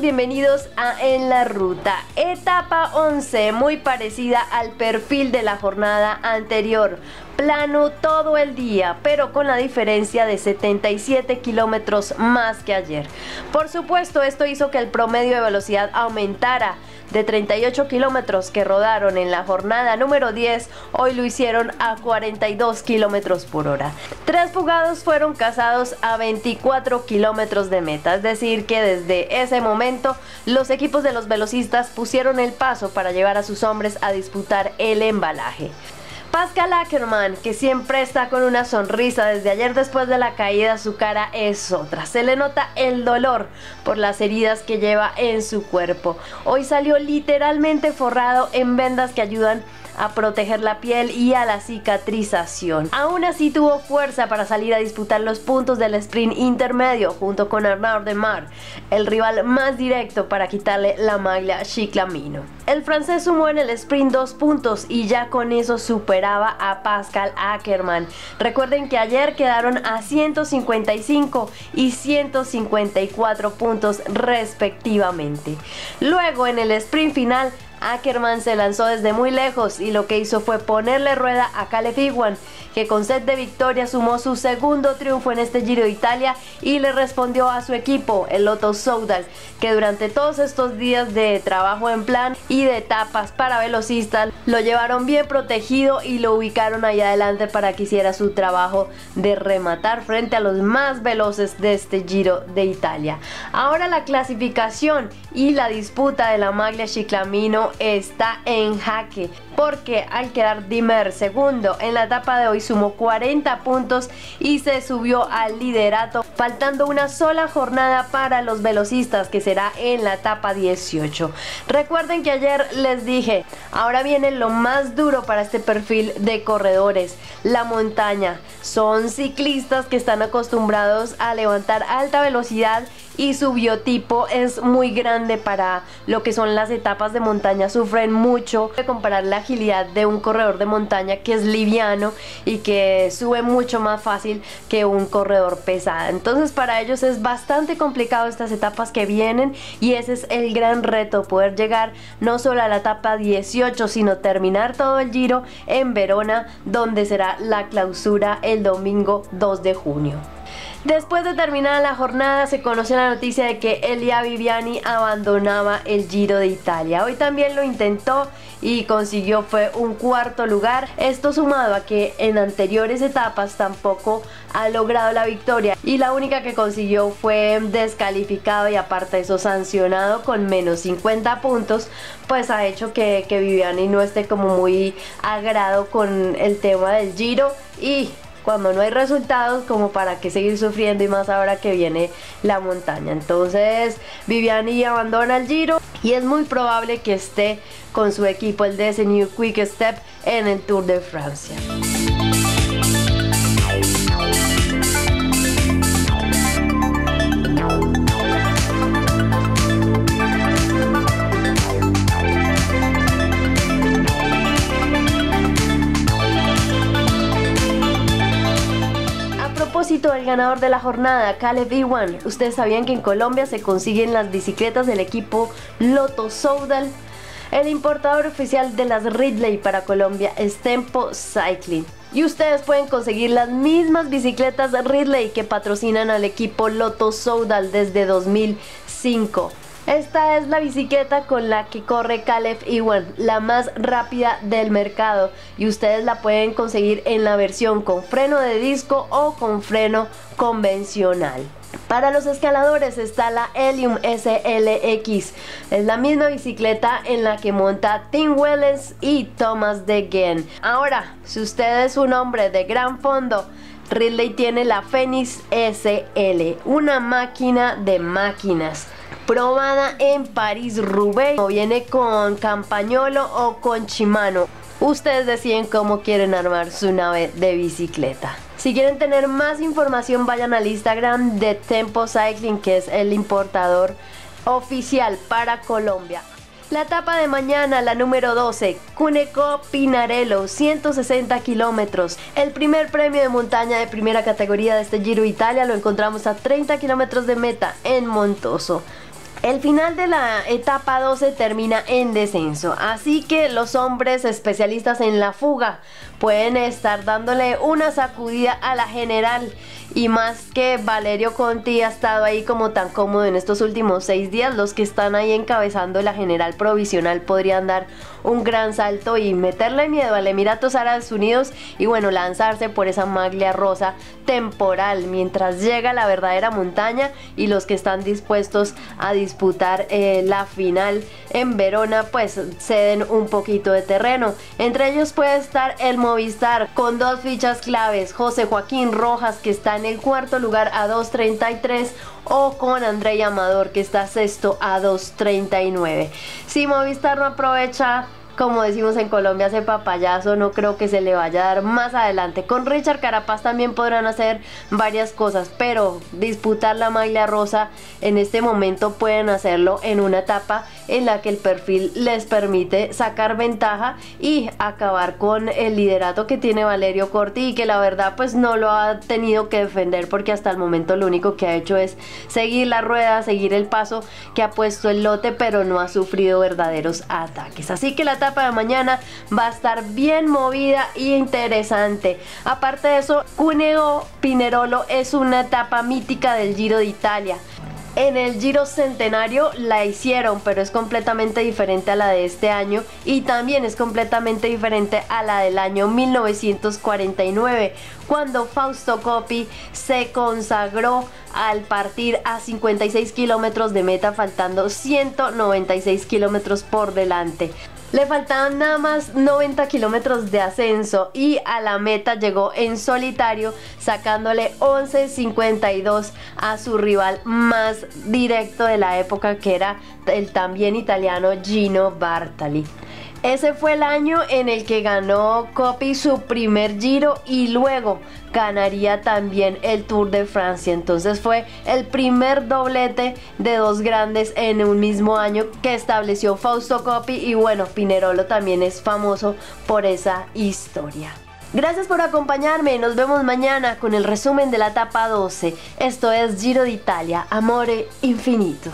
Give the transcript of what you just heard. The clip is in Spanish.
bienvenidos a En la Ruta. Etapa 11, muy parecida al perfil de la jornada anterior. Plano todo el día, pero con la diferencia de 77 kilómetros más que ayer. Por supuesto, esto hizo que el promedio de velocidad aumentara de 38 kilómetros que rodaron en la jornada número 10, hoy lo hicieron a 42 kilómetros por hora. Tres fugados fueron cazados a 24 kilómetros de meta, es decir, que desde ese momento los equipos de los velocistas pusieron el paso para llevar a sus hombres a disputar el embalaje. Pascal Ackermann, que siempre está con una sonrisa desde ayer después de la caída, su cara es otra. Se le nota el dolor por las heridas que lleva en su cuerpo. Hoy salió literalmente forrado en vendas que ayudan a proteger la piel y a la cicatrización. Aún así tuvo fuerza para salir a disputar los puntos del sprint intermedio junto con Arnaud de Mar, el rival más directo para quitarle la maglia Chiclamino. El francés sumó en el sprint dos puntos y ya con eso superaba a Pascal Ackermann. Recuerden que ayer quedaron a 155 y 154 puntos respectivamente. Luego en el sprint final Ackerman se lanzó desde muy lejos y lo que hizo fue ponerle rueda a Caleb que con set de victoria sumó su segundo triunfo en este Giro de Italia y le respondió a su equipo, el Lotto Soudal, que durante todos estos días de trabajo en plan y de etapas para velocistas lo llevaron bien protegido y lo ubicaron ahí adelante para que hiciera su trabajo de rematar frente a los más veloces de este Giro de Italia. Ahora la clasificación y la disputa de la maglia Chiclamino está en jaque porque al quedar Dimmer segundo en la etapa de hoy sumó 40 puntos y se subió al liderato faltando una sola jornada para los velocistas que será en la etapa 18. Recuerden que ayer les dije, ahora viene lo más duro para este perfil de corredores, la montaña. Son ciclistas que están acostumbrados a levantar alta velocidad y su biotipo es muy grande para lo que son las etapas de montaña. Sufren mucho de comparar la de un corredor de montaña que es liviano y que sube mucho más fácil que un corredor pesado. Entonces para ellos es bastante complicado estas etapas que vienen y ese es el gran reto, poder llegar no solo a la etapa 18, sino terminar todo el giro en Verona, donde será la clausura el domingo 2 de junio. Después de terminar la jornada se conoció la noticia de que Elia Viviani abandonaba el Giro de Italia. Hoy también lo intentó y consiguió fue un cuarto lugar. Esto sumado a que en anteriores etapas tampoco ha logrado la victoria y la única que consiguió fue descalificado y aparte de eso sancionado con menos 50 puntos pues ha hecho que, que Viviani no esté como muy agrado con el tema del Giro y cuando no hay resultados como para que seguir sufriendo y más ahora que viene la montaña. Entonces Viviani abandona el Giro y es muy probable que esté con su equipo el DS New Quick Step en el Tour de Francia. Ganador de la jornada, Caleb Iwan. Ustedes sabían que en Colombia se consiguen las bicicletas del equipo Lotto Soudal. El importador oficial de las Ridley para Colombia es Tempo Cycling. Y ustedes pueden conseguir las mismas bicicletas Ridley que patrocinan al equipo Lotto Soudal desde 2005. Esta es la bicicleta con la que corre Caleb Iwan, la más rápida del mercado y ustedes la pueden conseguir en la versión con freno de disco o con freno convencional. Para los escaladores está la Helium SLX. Es la misma bicicleta en la que monta Tim Wellens y Thomas de Ahora, si usted es un hombre de gran fondo, Ridley tiene la Phoenix SL, una máquina de máquinas probada en París-Roubaix. Viene con Campañolo o con Chimano. Ustedes deciden cómo quieren armar su nave de bicicleta. Si quieren tener más información, vayan al Instagram de Tempo Cycling, que es el importador oficial para Colombia. La etapa de mañana, la número 12, Cuneco Pinarello, 160 kilómetros. El primer premio de montaña de primera categoría de este Giro Italia lo encontramos a 30 kilómetros de meta en Montoso. El final de la etapa 12 termina en descenso, así que los hombres especialistas en la fuga pueden estar dándole una sacudida a la general. Y más que Valerio Conti ha estado ahí como tan cómodo en estos últimos seis días, los que están ahí encabezando la general provisional podrían dar un gran salto y meterle miedo al Emiratos Árabes Unidos y bueno, lanzarse por esa maglia rosa temporal mientras llega la verdadera montaña y los que están dispuestos a disputar eh, la final en Verona pues ceden un poquito de terreno. Entre ellos puede estar el Movistar con dos fichas claves, José Joaquín Rojas que está en el cuarto lugar a 2.33 o con André Amador que está sexto a 2.39. Si Movistar no aprovecha como decimos en Colombia, ese papayazo no creo que se le vaya a dar más adelante. Con Richard Carapaz también podrán hacer varias cosas, pero disputar la maglia rosa en este momento pueden hacerlo en una etapa en la que el perfil les permite sacar ventaja y acabar con el liderato que tiene Valerio Corti y que la verdad pues no lo ha tenido que defender porque hasta el momento lo único que ha hecho es seguir la rueda, seguir el paso que ha puesto el lote, pero no ha sufrido verdaderos ataques. Así que la etapa de mañana va a estar bien movida y interesante. Aparte de eso, Cuneo Pinerolo es una etapa mítica del Giro de Italia. En el Giro Centenario la hicieron, pero es completamente diferente a la de este año y también es completamente diferente a la del año 1949, cuando Fausto Coppi se consagró al partir a 56 kilómetros de meta, faltando 196 kilómetros por delante. Le faltaban nada más 90 kilómetros de ascenso y a la meta llegó en solitario sacándole 11.52 a su rival más directo de la época que era el también italiano Gino Bartali. Ese fue el año en el que ganó Coppi su primer giro y luego ganaría también el Tour de Francia. Entonces fue el primer doblete de dos grandes en un mismo año que estableció Fausto Coppi y bueno, Pinerolo también es famoso por esa historia. Gracias por acompañarme, nos vemos mañana con el resumen de la etapa 12. Esto es Giro d'Italia, Amore Infinito.